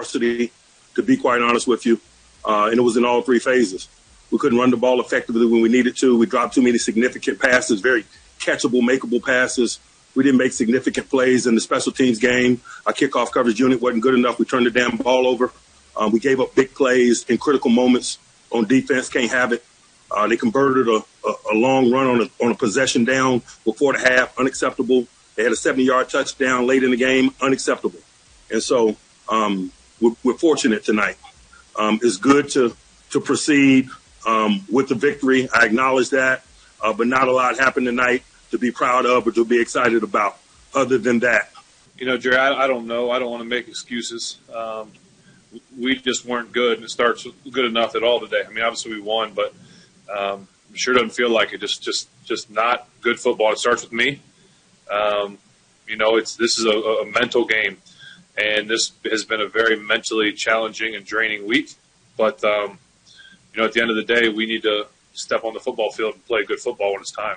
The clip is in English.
adversity, to be quite honest with you. Uh, and it was in all three phases. We couldn't run the ball effectively when we needed to. We dropped too many significant passes, very catchable, makeable passes. We didn't make significant plays in the special teams game. Our kickoff coverage unit wasn't good enough. We turned the damn ball over. Um, we gave up big plays in critical moments on defense. Can't have it. Uh, they converted a, a, a, long run on a, on a possession down before the half. Unacceptable. They had a 70 yard touchdown late in the game. Unacceptable. And so um, we're, we're, fortunate tonight. Um, it's good to, to proceed um, with the victory. I acknowledge that. Uh, but not a lot happened tonight to be proud of or to be excited about other than that. You know, Jerry, I, I don't know. I don't want to make excuses. Um, we just weren't good, and it starts good enough at all today. I mean, obviously we won, but um, sure doesn't feel like it. Just, just, just not good football. It starts with me. Um, you know, it's this is a, a mental game, and this has been a very mentally challenging and draining week. But um, you know, at the end of the day, we need to step on the football field and play good football when it's time.